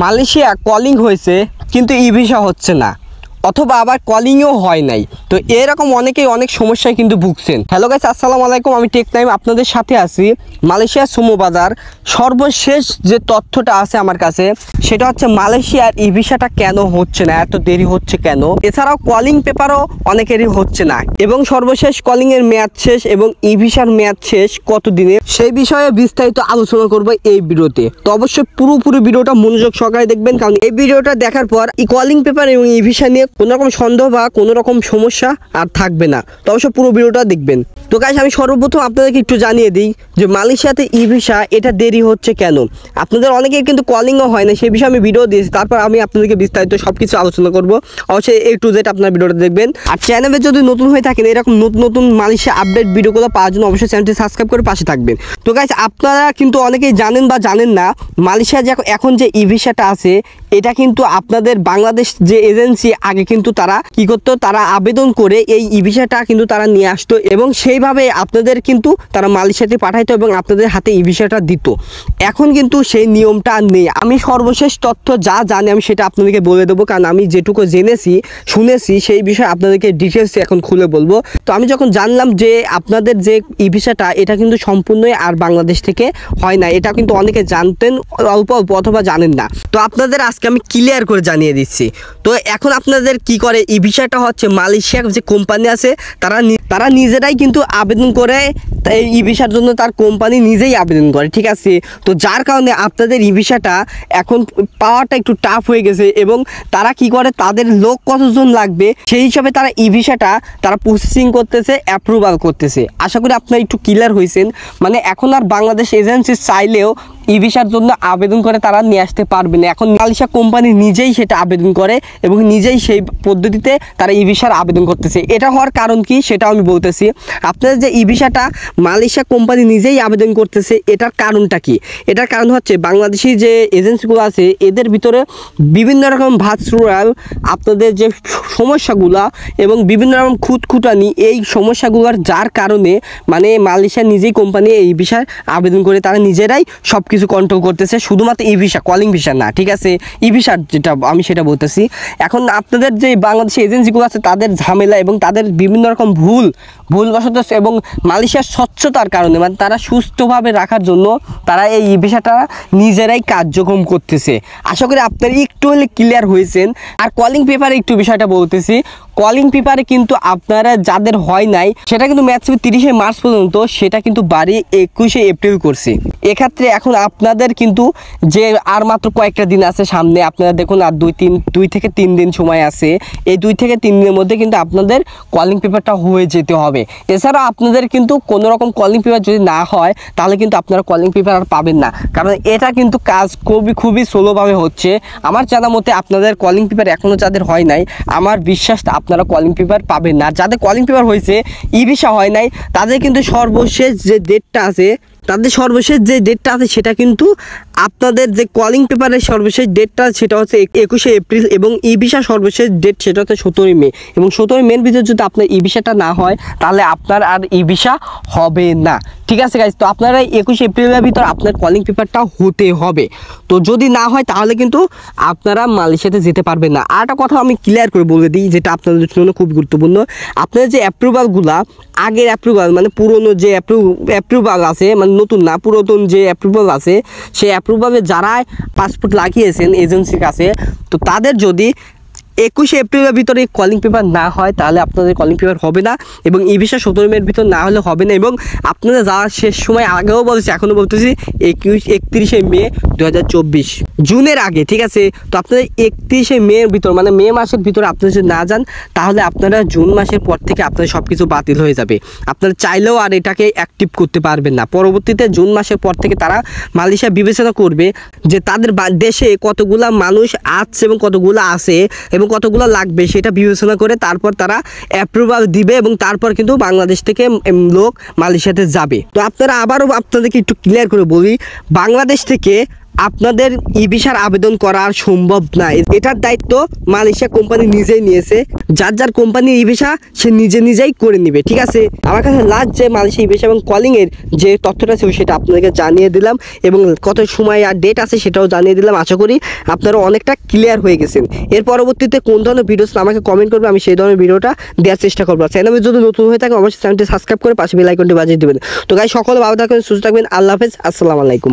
Malaysia calling হয়েছে কিন্তু ই visa হচ্ছে না। অথবা আবার কলিংও হয় নাই। তো এরকম অনেকেই অনেক সমস্যায় কিন্তু ভুগছেন। হ্যালো গাইস আসসালামু আলাইকুম, আমি টেক টাইম আপনাদের সাথে আছি মালয়েশিয়ার সুমো বাজার। সর্বশেষ যে তথ্যটা আছে আমার কাছে, সেটা হচ্ছে মালয়েশিয়ার ই ভিসাটা কেন হচ্ছে না, এত দেরি হচ্ছে কেন? এছাড়াও কলিং পেপারও অনেকেরই হচ্ছে না। এবং সর্বশেষ কলিং এর মেয়াদ শেষ এবং ই ভিসার মেয়াদ শেষ কত দিনে সেই বিষয়ে বিস্তারিত আলোচনা করব এই ভিডিওতে। তো অবশ্যই পুরোপুরি ভিডিওটা মনোযোগ সহকারে দেখবেন, কারণ এই ভিডিওটা দেখার পর ই কলিং পেপার এবং ই ভিসা নিয়ে কোনো রকম সন্দেহ বা কোনো রকম সমস্যা আর থাকবে না। তো অবশ্যই পুরো ভিডিওটা দেখবেন। তো গাইস আমি সর্বপ্রথম আপনাদেরকে একটু জানিয়ে দিই যে মালয়েশিয়াতে ই ভিসা, এটা দেরি হচ্ছে কেন? আপনাদের অনেকের কিন্তু কলিংও হয় না সেই বিষয়ে আমি ভিডিও দিয়েছি। তারপর আমি আপনাদেরকে বিস্তারিত সব কিছু আলোচনা করব। অবশ্যই এ টু জেড আপনার ভিডিওটা দেখবেন। আর চ্যানেলে যদি নতুন হয়ে থাকেন, এরকম নতুন নতুন মালয়েশিয়া আপডেট ভিডিওগুলো পাওয়ার জন্য অবশ্যই চ্যানেলটি সাবস্ক্রাইব করে পাশে থাকবেন। তো গাইস আপনারা কিন্তু অনেকেই জানেন বা জানেন না, মালয়েশিয়া যে এখন যে ই ভিসাটা আছে, এটা কিন্তু আপনাদের বাংলাদেশ যে এজেন্সি আগে কিন্তু তারা কি করতো, তারা আবেদন করে এই ই ভিসাটা কিন্তু তারা নিয়ে আসতো এবং সেইভাবে আপনাদের কিন্তু তারা মালয়েশিয়াতে পাঠাইতো এবং আপনাদের হাতে ই ভিসাটা দিত। এখন কিন্তু সেই নিয়মটা নেই। আমি সর্বশেষ তথ্য যা জানি আমি সেটা আপনাদেরকে বলে দেবো, কারণ আমি যেটুকু জেনেছি, শুনেছি, সেই বিষয়ে আপনাদেরকে ডিটেলস এখন খুলে বলব। তো আমি যখন জানলাম যে আপনাদের যে ই ভিসাটা, এটা কিন্তু সম্পূর্ণই আর বাংলাদেশ থেকে হয় না, এটা কিন্তু অনেকে জানতেন, অল্প অল্প অথবা জানেন না। তো আপনাদের আজকে আমি ক্লিয়ার করে জানিয়ে দিচ্ছি। তো এখন আপনাদের কি করে? ই ভিসাটা হচ্ছে মালয়েশিয়ার যে কোম্পানি আছে, তারা তারা নিজেরাই কিন্তু আবেদন করে, তাই ই ভিসার জন্য তার কোম্পানি নিজেই আবেদন করে, ঠিক আছে? তো যার কারণে আপনাদের ই ভিসাটা এখন পাওয়াটা একটু টাফ হয়ে গেছে এবং তারা কি করে? তাদের লোক কতজন লাগবে? সেই হিসাবে তারা ই ভিসাটা তারা প্রসেসিং করতেছে অ্যাপ্রুভাল করতেছে। আশা করি আপনারা একটু ক্লিয়ার হয়েছেন। মানে এখন আর বাংলাদেশ এজেন্সি চাইলেও ই ভিসার জন্য আবেদন করে তারা নিয়ে আসতে পারবে না। এখন মালয়েশিয়া কোম্পানি নিজেই সেটা আবেদন করে এবং নিজেই সেই পদ্ধতিতে তারা ই ভিসার আবেদন করতেছে। এটা হওয়ার কারণ কি সেটা আমি বলতেছি। আপনাদের যে ই ভিসাটা মালয়েশিয়া কোম্পানি নিজেই আবেদন করতেছে, এটার কারণটা কি? এটার কারণ হচ্ছে বাংলাদেশি যে এজেন্সিগুলো আছে, এদের ভিতরে বিভিন্ন রকম ভার্চুয়াল আপনাদের যে সমস্যাগুলা এবং বিভিন্ন রকম খুঁতখুটানি, এই সমস্যাগুলোর যার কারণে মানে মালয়েশিয়া নিজেই কোম্পানি এই ভিসার আবেদন করে তারা নিজেরাই সব কিছু কন্ট্রোল করতেছে, শুধুমাত্র ই ভিসা কলিং ভিসা না, ঠিক আছে? ই ভিসার যেটা আমি সেটা বলতেছি। এখন আপনাদের যে বাংলাদেশি এজেন্সিগুলো আছে, তাদের ঝামেলা এবং তাদের বিভিন্ন রকম ভুল, ভুলবশত এবং মালয়েশিয়ার স্বচ্ছতার কারণে মানে তারা সুস্থভাবে রাখার জন্য তারা এই ই ভিসাটা নিজেরাই কার্যক্রম করতেছে। আশা করি আপনারা একটু হলে ক্লিয়ার হয়েছেন। আর কলিং পেপারে একটু বিষয়টা বলতেছি। কলিং পেপারে কিন্তু আপনারা যাদের হয় নাই, সেটা কিন্তু ম্যাচ তিরিশে মার্চ পর্যন্ত সেটা কিন্তু বাড়ি একুশে এপ্রিল করছে। এক্ষেত্রে এখন আপনাদের কিন্তু যে আর মাত্র কয়েকটা দিন আছে সামনে, আপনারা দেখুন আর দুই তিন, দুই থেকে তিন দিন সময় আছে। এই দুই থেকে তিন দিনের মধ্যে কিন্তু আপনাদের কলিং পেপারটা হয়ে যেতে হবে। এছাড়া আপনাদের কিন্তু কোনো রকম কলিং পেপার যদি না হয়, তাহলে কিন্তু আপনারা কলিং পেপার আর পাবেন না। কারণ এটা কিন্তু কাজ খুবই খুবই স্লোভাবে হচ্ছে। আমার জানা মতে আপনাদের কলিং পেপার এখনও যাদের হয় নাই, আমার বিশ্বাস আপনারা কলিং পেপার পাবেন না। যাদের কলিং পেপার হয়েছে, ই ভিসা হয় নাই, তাদের কিন্তু সর্বশেষ যে ডেটটা আছে তাদের সর্বশেষ যে ডেটটা আছে সেটা কিন্তু আপনাদের যে কলিং পেপারের সর্বশেষ ডেটটা সেটা হচ্ছে একুশে এপ্রিল এবং ই ভিসা সর্বশেষ ডেট সেটা হচ্ছে সতেরোই মে। এবং সতেরোই মের ভিতরে যদি আপনার ই ভিসাটা না হয়, তাহলে আপনার আর ই ভিসা হবে না। ঠিক আছে গাইজ তো আপনারা একুশে এপ্রিলের ভিতর আপনার কলিং পেপারটা হতে হবে। তো যদি না হয়, তাহলে কিন্তু আপনারা মালয়েশিয়াতে যেতে পারবেন না। আর একটা কথা আমি ক্লিয়ার করে বলে দিই, যেটা আপনাদের জন্য খুব গুরুত্বপূর্ণ। আপনাদের যে অ্যাপ্রুভালগুলা আগের অ্যাপ্রুভাল মানে পুরনো যে অ্যাপ্রুভাল আছে মানে নতুন না, পুরাতন যে অ্যাপ্রুভাল আছে, সেই অ্যাপ্রুভালে যারা পাসপোর্ট লাগিয়েছেন এজেন্সির কাছে, তো তাদের যদি একুশে এপ্রিলের ভিতরে এই কলিং পেপার না হয়, তাহলে আপনাদের কলিং পেপার হবে না এবং ই ভিসা সতেরো মের ভিতর না হলে হবে না এবং আপনারা যাওয়ার শেষ সময় আগেও বলছি, এখনও বলতেছি, একুশ, একত্রিশে মে দু হাজার চব্বিশ, জুনের আগে, ঠিক আছে? তো আপনাদের একত্রিশে মের ভিতর মানে মে মাসের ভিতরে আপনারা যদি না যান, তাহলে আপনারা জুন মাসের পর থেকে আপনাদের সব কিছু বাতিল হয়ে যাবে। আপনারা চাইলেও আর এটাকে অ্যাক্টিভ করতে পারবেন না। পরবর্তীতে জুন মাসের পর থেকে তারা মালয়েশিয়া বিবেচনা করবে যে তাদের দেশে কতগুলা মানুষ আছে এবং কতগুলো আছে এবং কতগুলো লাগবে সেটা বিবেচনা করে তারপর তারা অ্যাপ্রুভাল দিবে এবং তারপর কিন্তু বাংলাদেশ থেকে লোক মালয়েশিয়াতে যাবে। তো আপনারা আবারও আপনাদেরকে একটু ক্লিয়ার করে বলি, বাংলাদেশ থেকে আপনাদের ই ভিসার আবেদন করা আর সম্ভব না। এটার দায়িত্ব মালয়েশিয়া কোম্পানি নিজেই নিয়েছে। যার যার কোম্পানি ই ভিসা সে নিজে নিজেই করে নিবে, ঠিক আছে? আমার কাছে লাস্ট যে মালয়েশিয়া ই ভিসা এবং কলিং এর যে তথ্যটা ছিল সেটা আপনাদেরকে জানিয়ে দিলাম এবং কত সময় আর ডেট আছে সেটাও জানিয়ে দিলাম। আশা করি আপনারা অনেকটা ক্লিয়ার হয়ে গেছেন। এর পরবর্তীতে কোন ধরনের ভিডিও আমাকে কমেন্ট করবে, আমি সেই ধরনের ভিডিওটা দেওয়ার চেষ্টা করব। চ্যানেলে যদি নতুন হয়ে থাকে অবশ্যই চ্যানেলটি সাবস্ক্রাইব করে পাশে বেল আইকনটি বাজিয়ে দেবেন। তো গাই সকলে ভালো থাকবেন, সুস্থ থাকবেন, আল্লাহ হাফেজ, আসসালামু আলাইকুম।